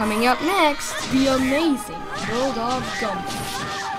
Coming up next, the amazing world of Gumball.